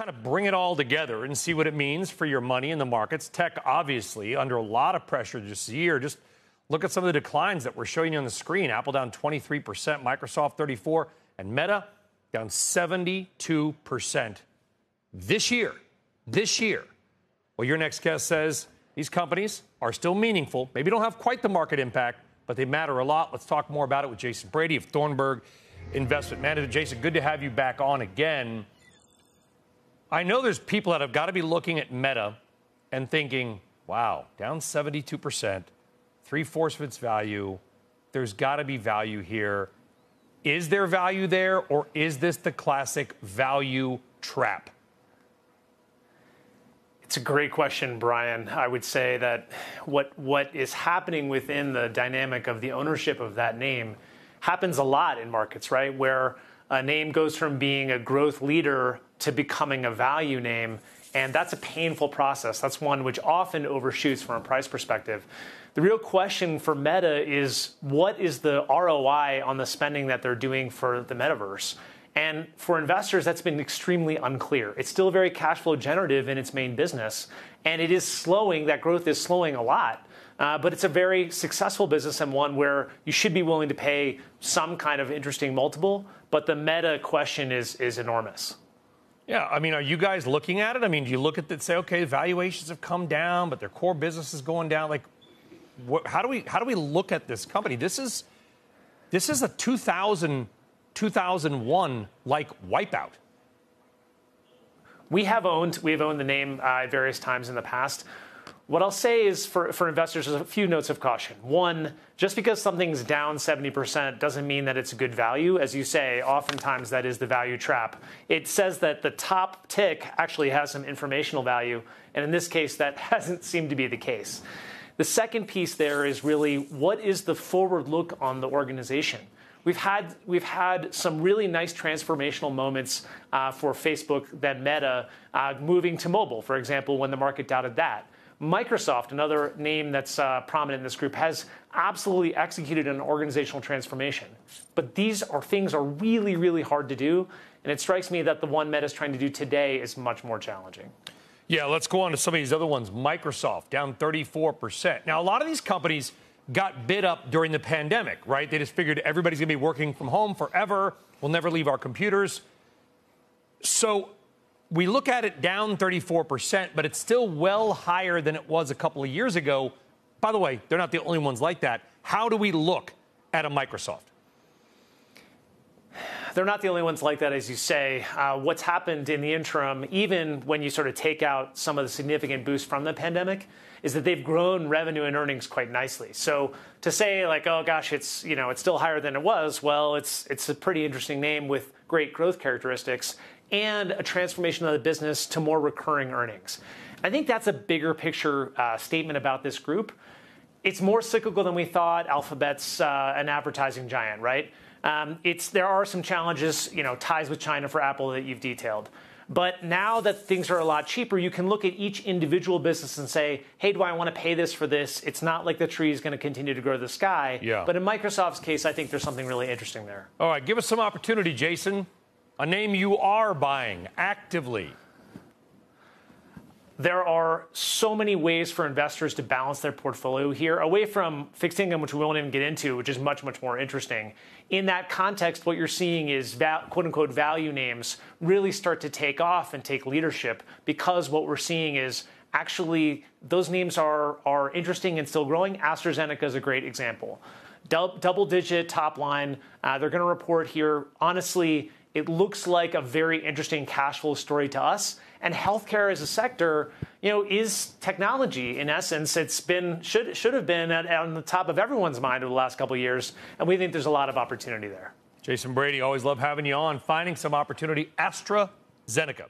kind of bring it all together and see what it means for your money in the markets. Tech, obviously, under a lot of pressure this year. Just look at some of the declines that we're showing you on the screen. Apple down 23%, Microsoft 34, and Meta down 72% this year. This year. Well, your next guest says these companies are still meaningful. Maybe don't have quite the market impact, but they matter a lot. Let's talk more about it with Jason Brady of Thornburg Investment Management. Jason, good to have you back on again. I know there's people that have got to be looking at Meta and thinking, wow, down 72%, three fourths of its value. There's got to be value here. Is there value there, or is this the classic value trap? It's a great question, Brian. I would say that what what is happening within the dynamic of the ownership of that name happens a lot in markets, right? Where a name goes from being a growth leader to becoming a value name. And that's a painful process. That's one which often overshoots from a price perspective. The real question for Meta is what is the ROI on the spending that they're doing for the metaverse? And for investors, that's been extremely unclear. It's still very cash flow generative in its main business, and it is slowing, that growth is slowing a lot. Uh, but it's a very successful business and one where you should be willing to pay some kind of interesting multiple. But the meta question is, is enormous. Yeah, I mean, are you guys looking at it? I mean, do you look at it say, okay, valuations have come down, but their core business is going down? Like, what, how do we how do we look at this company? This is this is a 2000 2001 like wipeout. We have owned we have owned the name uh, various times in the past. What I'll say is for, for investors, there's a few notes of caution. One, just because something's down 70% doesn't mean that it's a good value. As you say, oftentimes that is the value trap. It says that the top tick actually has some informational value, and in this case, that hasn't seemed to be the case. The second piece there is really what is the forward look on the organization? We've had we've had some really nice transformational moments uh, for Facebook, then Meta, uh, moving to mobile, for example, when the market doubted that. Microsoft, another name that's uh, prominent in this group, has absolutely executed an organizational transformation. But these are things are really, really hard to do, and it strikes me that the one Meta is trying to do today is much more challenging. Yeah, let's go on to some of these other ones. Microsoft down 34%. Now, a lot of these companies got bid up during the pandemic, right? They just figured everybody's going to be working from home forever. We'll never leave our computers. So we look at it down 34%, but it's still well higher than it was a couple of years ago. By the way, they're not the only ones like that. How do we look at a Microsoft? They're not the only ones like that, as you say. Uh, what's happened in the interim, even when you sort of take out some of the significant boost from the pandemic, is that they've grown revenue and earnings quite nicely. So to say like, oh gosh, it's you know it's still higher than it was, well, it's it's a pretty interesting name with great growth characteristics and a transformation of the business to more recurring earnings. I think that's a bigger picture uh, statement about this group. It's more cyclical than we thought. Alphabet's uh, an advertising giant, right? Um, it's there are some challenges, you know, ties with China for Apple that you've detailed. But now that things are a lot cheaper, you can look at each individual business and say, hey, do I want to pay this for this? It's not like the tree is going to continue to grow the sky. Yeah. But in Microsoft's case, I think there's something really interesting there. All right, give us some opportunity, Jason. A name you are buying actively. There are so many ways for investors to balance their portfolio here, away from fixed income, which we won't even get into, which is much, much more interesting. In that context, what you're seeing is quote unquote value names really start to take off and take leadership because what we're seeing is actually those names are, are interesting and still growing. AstraZeneca is a great example. Double digit top line. Uh, they're going to report here. Honestly, it looks like a very interesting cash flow story to us. And healthcare as a sector, you know, is technology in essence. It's been should should have been at, on the top of everyone's mind over the last couple of years, and we think there's a lot of opportunity there. Jason Brady, always love having you on. Finding some opportunity. AstraZeneca.